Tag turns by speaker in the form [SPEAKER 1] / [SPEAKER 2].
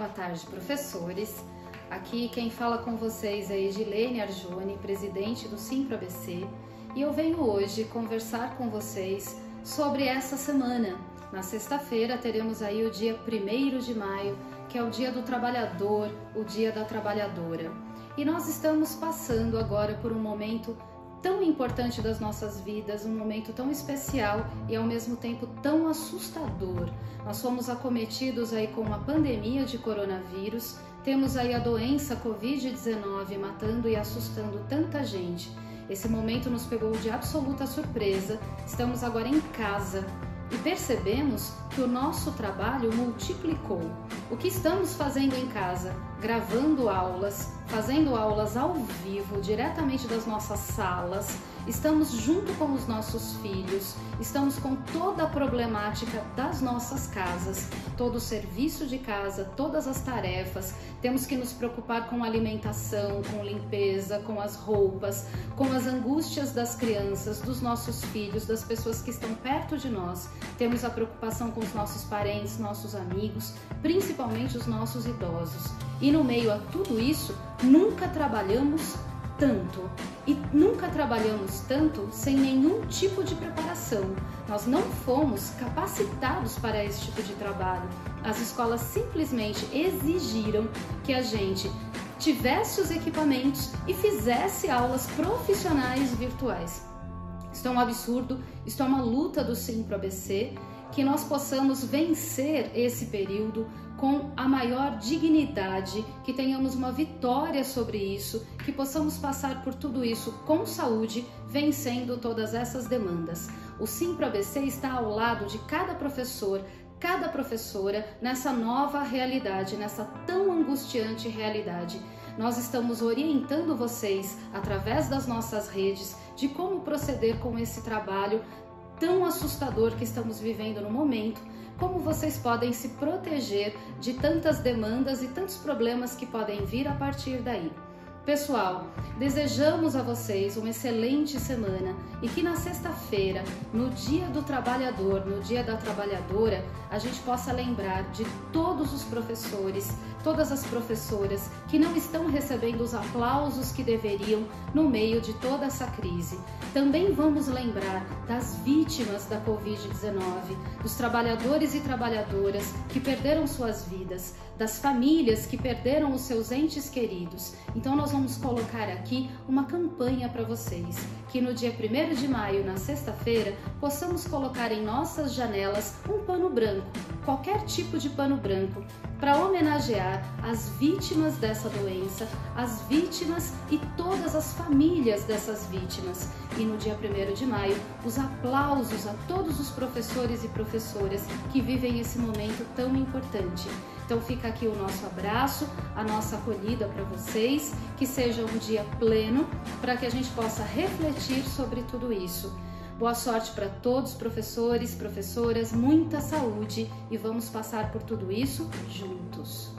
[SPEAKER 1] Boa tarde, professores. Aqui quem fala com vocês é Edilene Arjone, presidente do Simpro ABC, e eu venho hoje conversar com vocês sobre essa semana. Na sexta-feira teremos aí o dia 1 de maio, que é o dia do trabalhador, o dia da trabalhadora. E nós estamos passando agora por um momento tão importante das nossas vidas, um momento tão especial e ao mesmo tempo tão assustador. Nós fomos acometidos aí com uma pandemia de coronavírus, temos aí a doença Covid-19 matando e assustando tanta gente. Esse momento nos pegou de absoluta surpresa. Estamos agora em casa e percebemos que o nosso trabalho multiplicou. O que estamos fazendo em casa? Gravando aulas, fazendo aulas ao vivo, diretamente das nossas salas, estamos junto com os nossos filhos, estamos com toda a problemática das nossas casas, todo o serviço de casa, todas as tarefas, temos que nos preocupar com alimentação, com limpeza, com as roupas, com as angústias das crianças, dos nossos filhos, das pessoas que estão perto de nós, temos a preocupação com os nossos parentes, nossos amigos, principalmente os nossos idosos. E no meio a tudo isso, nunca trabalhamos tanto e nunca trabalhamos tanto sem nenhum tipo de preparação. Nós não fomos capacitados para esse tipo de trabalho. As escolas simplesmente exigiram que a gente tivesse os equipamentos e fizesse aulas profissionais virtuais. Isso é um absurdo, isso é uma luta do Sim para ABC, que nós possamos vencer esse período com a maior dignidade, que tenhamos uma vitória sobre isso, que possamos passar por tudo isso com saúde, vencendo todas essas demandas. O Sim para ABC está ao lado de cada professor, cada professora nessa nova realidade, nessa tão angustiante realidade. Nós estamos orientando vocês através das nossas redes de como proceder com esse trabalho tão assustador que estamos vivendo no momento, como vocês podem se proteger de tantas demandas e tantos problemas que podem vir a partir daí. Pessoal, desejamos a vocês uma excelente semana e que na sexta-feira, no Dia do Trabalhador, no Dia da Trabalhadora, a gente possa lembrar de todos os professores, todas as professoras que não estão recebendo os aplausos que deveriam no meio de toda essa crise. Também vamos lembrar das vítimas da Covid-19, dos trabalhadores e trabalhadoras que perderam suas vidas, das famílias que perderam os seus entes queridos. Então, nós vamos colocar aqui uma campanha para vocês, que no dia 1 de maio, na sexta-feira, possamos colocar em nossas janelas um pano branco, qualquer tipo de pano branco, para homenagear as vítimas dessa doença, as vítimas e todas as famílias dessas vítimas. E no dia 1 de maio, os aplausos a todos os professores e professoras que vivem esse momento tão importante. Então fica aqui o nosso abraço, a nossa acolhida para vocês, que seja um dia pleno para que a gente possa refletir sobre tudo isso. Boa sorte para todos, professores, professoras, muita saúde e vamos passar por tudo isso juntos.